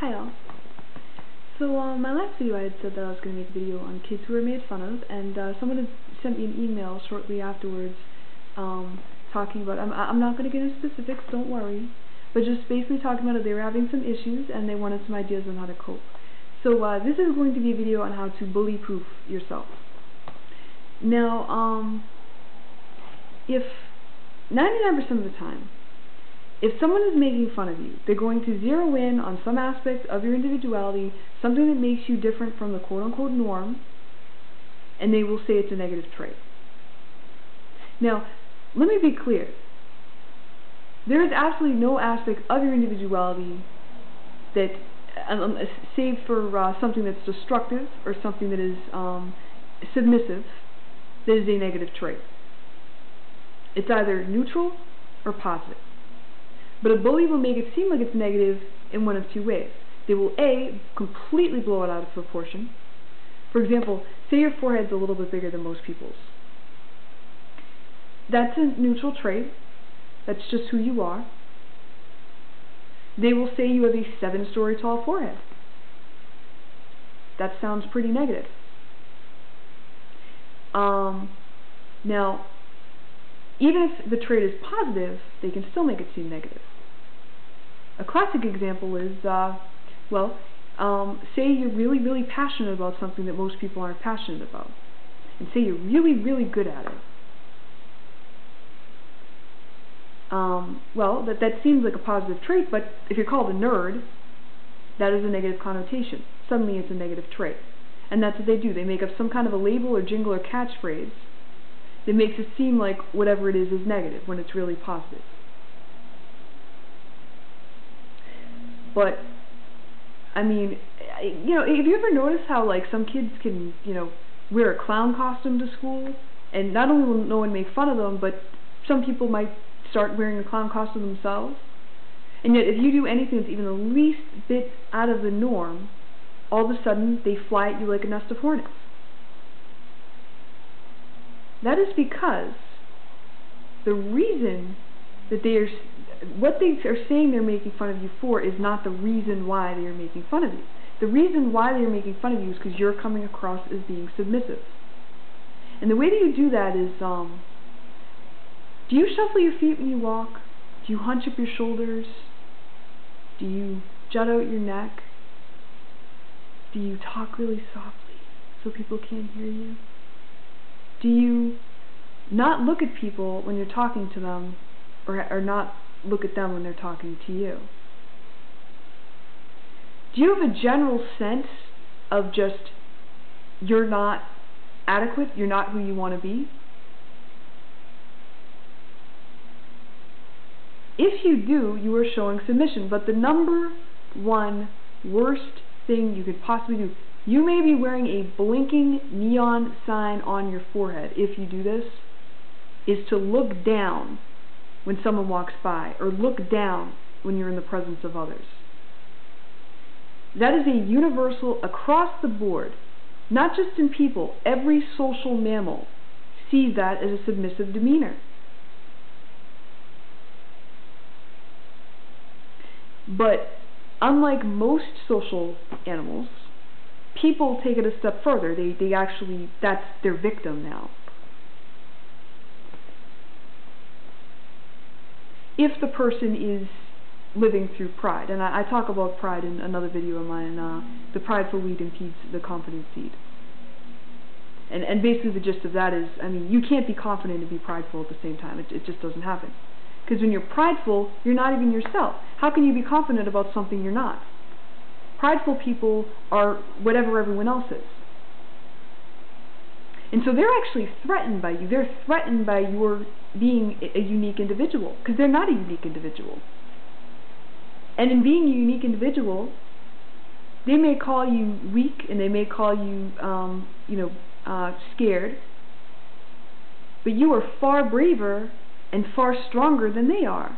Hi all. So um, my last video I had said that I was going to make a video on kids who were made fun of, and uh, someone had sent me an email shortly afterwards um, talking about, I'm, I'm not going to get into specifics, don't worry, but just basically talking about they were having some issues and they wanted some ideas on how to cope. So uh, this is going to be a video on how to bully-proof yourself. Now, um, if 99% of the time, if someone is making fun of you, they're going to zero in on some aspect of your individuality, something that makes you different from the quote-unquote norm, and they will say it's a negative trait. Now, let me be clear. There is absolutely no aspect of your individuality that, um, um save for uh, something that's destructive or something that is um, submissive, that is a negative trait. It's either neutral or positive. But a bully will make it seem like it's negative in one of two ways. They will A, completely blow it out of proportion. For example, say your forehead's a little bit bigger than most people's. That's a neutral trait. That's just who you are. They will say you have a seven-story tall forehead. That sounds pretty negative. Um, now, even if the trait is positive, they can still make it seem negative. A classic example is, uh, well, um, say you're really, really passionate about something that most people aren't passionate about. And say you're really, really good at it. Um, well, that, that seems like a positive trait, but if you're called a nerd, that is a negative connotation. Suddenly it's a negative trait. And that's what they do. They make up some kind of a label or jingle or catchphrase that makes it seem like whatever it is is negative when it's really positive. But, I mean, you know, have you ever noticed how, like, some kids can, you know, wear a clown costume to school, and not only will no one make fun of them, but some people might start wearing a clown costume themselves? And yet, if you do anything that's even the least bit out of the norm, all of a sudden, they fly at you like a nest of hornets. That is because the reason that they are, what they are saying they're making fun of you for is not the reason why they are making fun of you. The reason why they are making fun of you is because you're coming across as being submissive. And the way that you do that is, um, do you shuffle your feet when you walk? Do you hunch up your shoulders? Do you jut out your neck? Do you talk really softly so people can't hear you? Do you not look at people when you're talking to them or, or not look at them when they're talking to you? Do you have a general sense of just you're not adequate, you're not who you want to be? If you do, you are showing submission. But the number one worst thing you could possibly do you may be wearing a blinking neon sign on your forehead, if you do this, is to look down when someone walks by, or look down when you're in the presence of others. That is a universal, across the board, not just in people, every social mammal sees that as a submissive demeanor. But unlike most social animals, people take it a step further. They, they actually, that's their victim now. If the person is living through pride, and I, I talk about pride in another video of mine, uh, the prideful weed impedes the confident seed. And, and basically the gist of that is, I mean, you can't be confident and be prideful at the same time. It, it just doesn't happen. Because when you're prideful, you're not even yourself. How can you be confident about something you're not? Prideful people are whatever everyone else is. And so they're actually threatened by you. They're threatened by your being a unique individual because they're not a unique individual. And in being a unique individual, they may call you weak and they may call you, um, you know, uh, scared. But you are far braver and far stronger than they are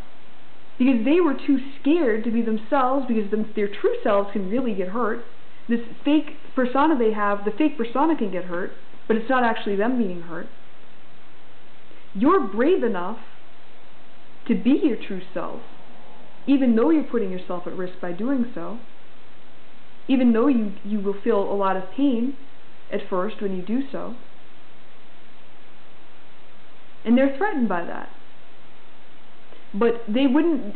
because they were too scared to be themselves because them, their true selves can really get hurt. This fake persona they have, the fake persona can get hurt, but it's not actually them being hurt. You're brave enough to be your true self, even though you're putting yourself at risk by doing so. even though you, you will feel a lot of pain at first when you do so. And they're threatened by that. But they wouldn't,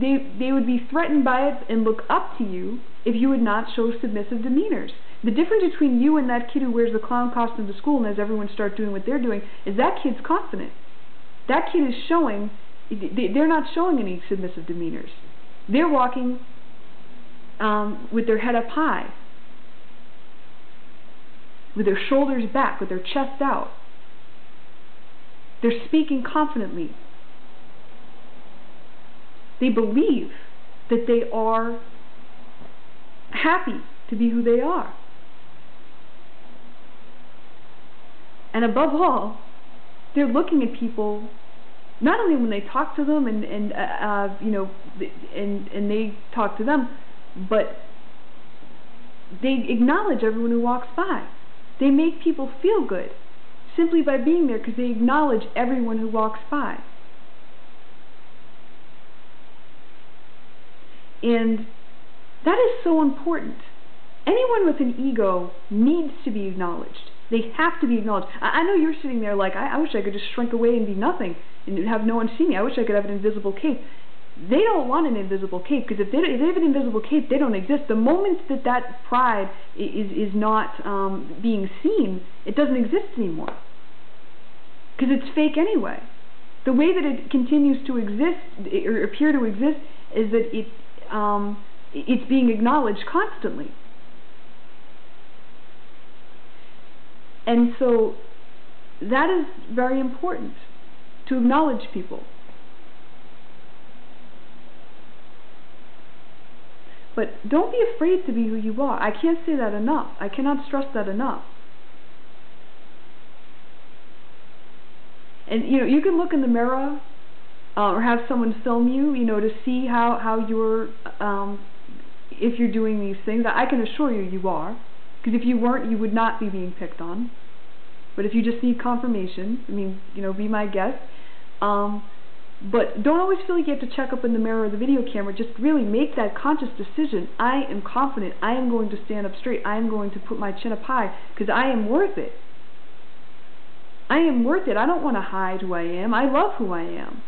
they, they would be threatened by it and look up to you if you would not show submissive demeanors. The difference between you and that kid who wears the clown costume to school and has everyone start doing what they're doing is that kid's confident. That kid is showing, they're not showing any submissive demeanors. They're walking um, with their head up high, with their shoulders back, with their chest out. They're speaking confidently. They believe that they are happy to be who they are. And above all, they're looking at people not only when they talk to them and and uh, uh, you know and and they talk to them, but they acknowledge everyone who walks by. They make people feel good simply by being there because they acknowledge everyone who walks by. And that is so important. Anyone with an ego needs to be acknowledged. They have to be acknowledged. I, I know you're sitting there like, I, I wish I could just shrink away and be nothing and have no one see me. I wish I could have an invisible cape. They don't want an invisible cape because if they, if they have an invisible cape, they don't exist. The moment that that pride is, is not um, being seen, it doesn't exist anymore because it's fake anyway. The way that it continues to exist or appear to exist is that it um, it's being acknowledged constantly. And so that is very important to acknowledge people. But don't be afraid to be who you are. I can't say that enough. I cannot stress that enough. And you know, you can look in the mirror uh, or have someone film you, you know, to see how how you're um, if you're doing these things. I can assure you, you are, because if you weren't, you would not be being picked on. But if you just need confirmation, I mean, you know, be my guest. Um, but don't always feel like you have to check up in the mirror or the video camera. Just really make that conscious decision. I am confident. I am going to stand up straight. I am going to put my chin up high because I am worth it. I am worth it. I don't want to hide who I am. I love who I am.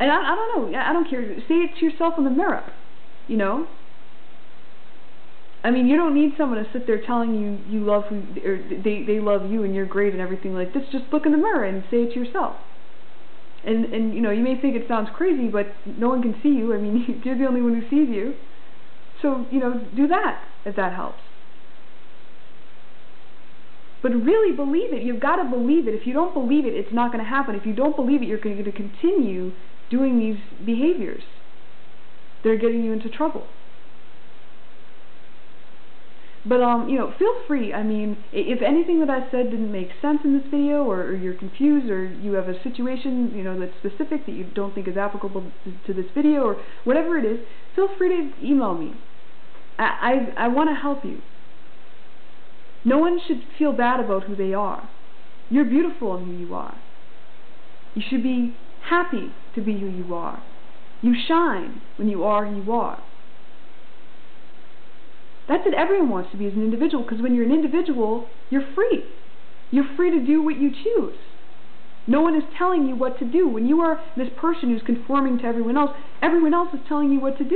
And I, I don't know. I don't care. Say it to yourself in the mirror. You know. I mean, you don't need someone to sit there telling you you love who or they they love you and you're great and everything like this. Just look in the mirror and say it to yourself. And and you know, you may think it sounds crazy, but no one can see you. I mean, you're the only one who sees you. So, you know, do that if that helps. But really believe it. You've got to believe it. If you don't believe it, it's not going to happen. If you don't believe it, you're going to continue doing these behaviors. They're getting you into trouble. But, um, you know, feel free. I mean, if anything that I said didn't make sense in this video, or, or, you're confused, or you have a situation, you know, that's specific that you don't think is applicable to, this video, or whatever it is, feel free to email me. I, I, I want to help you. No one should feel bad about who they are. You're beautiful in who you are. You should be happy to be who you are. You shine when you are who you are. That's what everyone wants to be as an individual, because when you're an individual, you're free. You're free to do what you choose. No one is telling you what to do. When you are this person who's conforming to everyone else, everyone else is telling you what to do.